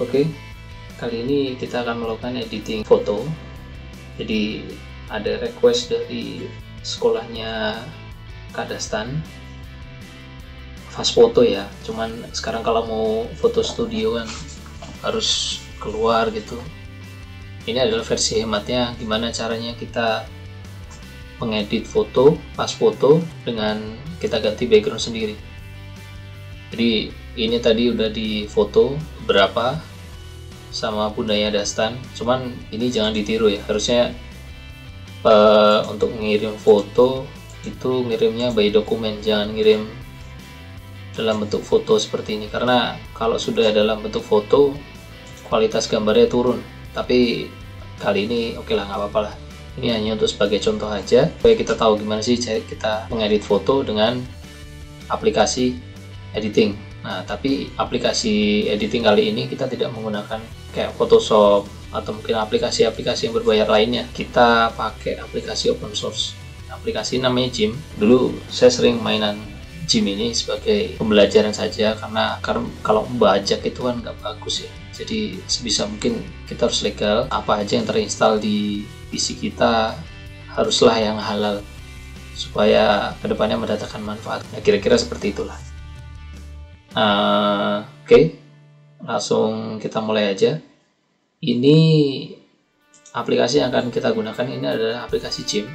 Oke, kali ini kita akan melakukan editing foto. Jadi ada request dari sekolahnya Kadastan fast foto ya. Cuman sekarang kalau mau foto studio kan harus keluar gitu. Ini adalah versi hematnya gimana caranya kita mengedit foto, pas foto dengan kita ganti background sendiri. Jadi ini tadi udah di foto berapa sama bundanya Dastan. Cuman ini jangan ditiru ya. Harusnya uh, untuk ngirim foto itu ngirimnya by dokumen. Jangan ngirim dalam bentuk foto seperti ini. Karena kalau sudah dalam bentuk foto kualitas gambarnya turun. Tapi kali ini oke lah nggak apa-apa lah. Ini hanya untuk sebagai contoh aja. Supaya kita tahu gimana sih kita mengedit foto dengan aplikasi editing Nah, tapi aplikasi editing kali ini kita tidak menggunakan kayak Photoshop atau mungkin aplikasi-aplikasi yang berbayar lainnya. Kita pakai aplikasi open source. Aplikasi namanya Jim. Dulu saya sering mainan Jim ini sebagai pembelajaran saja karena kalau membajak itu kan nggak bagus ya. Jadi sebisa mungkin kita harus legal. Apa aja yang terinstall di PC kita haruslah yang halal supaya ke depannya mendatangkan manfaat. Nah, kira-kira seperti itulah. Uh, Oke, okay. langsung kita mulai aja. Ini aplikasi yang akan kita gunakan ini adalah aplikasi Gym.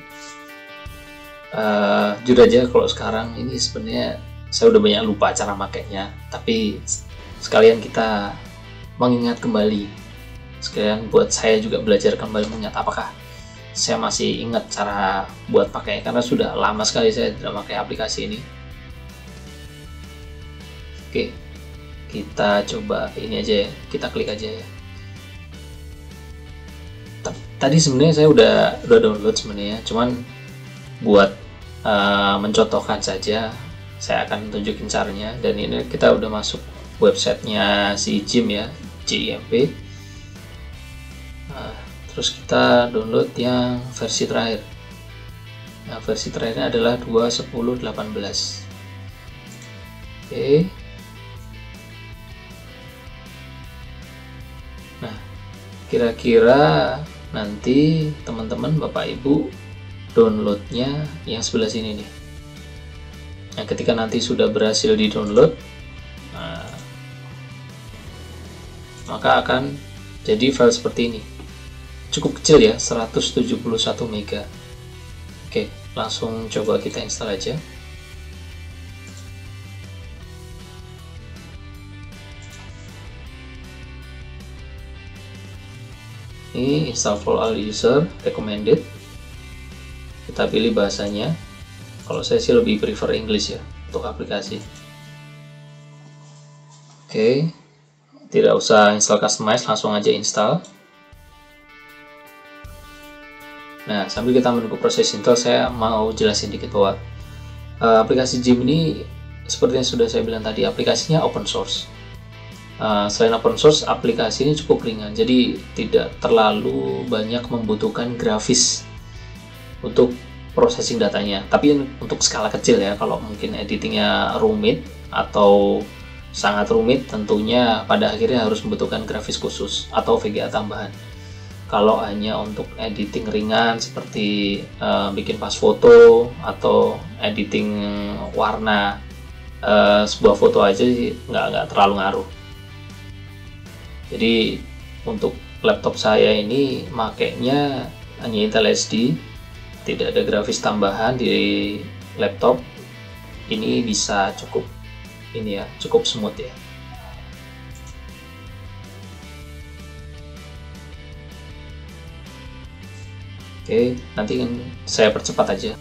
Uh, jujur aja kalau sekarang ini sebenarnya saya udah banyak lupa cara makainya, tapi sekalian kita mengingat kembali. Sekalian buat saya juga belajar kembali mengingat apakah saya masih ingat cara buat pakai karena sudah lama sekali saya tidak pakai aplikasi ini Oke, kita coba ini aja ya, kita klik aja ya. Tadi sebenarnya saya udah udah download sebenarnya, cuman buat uh, mencontohkan saja, saya akan tunjukin caranya. Dan ini kita udah masuk websitenya si Jim ya, JIMP. Nah, terus kita download yang versi terakhir. Nah, versi terakhirnya adalah 2.10.18. Oke, kira-kira nanti teman-teman bapak ibu downloadnya yang sebelah sini nih. Nah ketika nanti sudah berhasil di download nah, maka akan jadi file seperti ini. Cukup kecil ya 171 mega. Oke langsung coba kita install aja ini install for all user recommended. Kita pilih bahasanya. Kalau saya sih lebih prefer English ya untuk aplikasi. Oke. Okay. tidak usah install customize langsung aja install. Nah sambil kita menunggu proses install saya mau jelasin dikit bahwa uh, aplikasi Jim ini seperti yang sudah saya bilang tadi aplikasinya open source Uh, selain open source, aplikasi ini cukup ringan, jadi tidak terlalu banyak membutuhkan grafis untuk processing datanya. Tapi untuk skala kecil ya, kalau mungkin editingnya rumit atau sangat rumit, tentunya pada akhirnya harus membutuhkan grafis khusus atau VGA tambahan. Kalau hanya untuk editing ringan seperti uh, bikin pas foto atau editing warna uh, sebuah foto aja nggak nggak terlalu ngaruh jadi untuk laptop saya ini makainya hanya Intel SD tidak ada grafis tambahan di laptop. Ini bisa cukup ini ya cukup smooth ya. Oke, nanti kan saya percepat aja.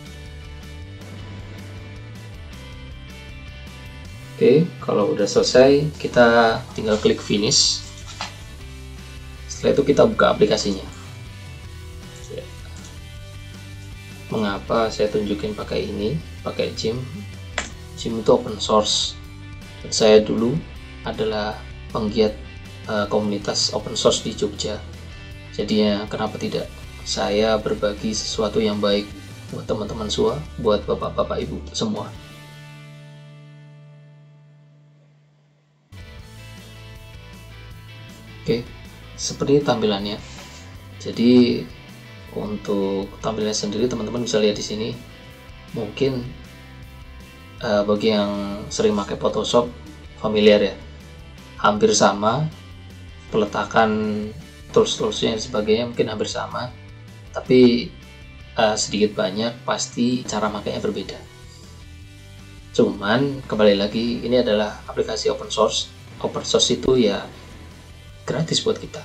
Oke, kalau udah selesai, kita tinggal klik finish setelah itu kita buka aplikasinya. Mengapa saya tunjukin pakai ini pakai Jim Jim itu open source. Dan saya dulu adalah penggiat uh, komunitas open source di Jogja. Jadi ya kenapa tidak saya berbagi sesuatu yang baik buat teman-teman semua buat bapak-bapak ibu semua. Oke, seperti tampilannya. Jadi untuk tampilannya sendiri teman-teman bisa lihat di sini. Mungkin uh, bagi yang sering pakai Photoshop familiar ya, hampir sama. Peletakan tools-toolsnya dan sebagainya mungkin hampir sama, tapi uh, sedikit banyak pasti cara makainya berbeda. Cuman kembali lagi ini adalah aplikasi open source. Open source itu ya gratis buat kita.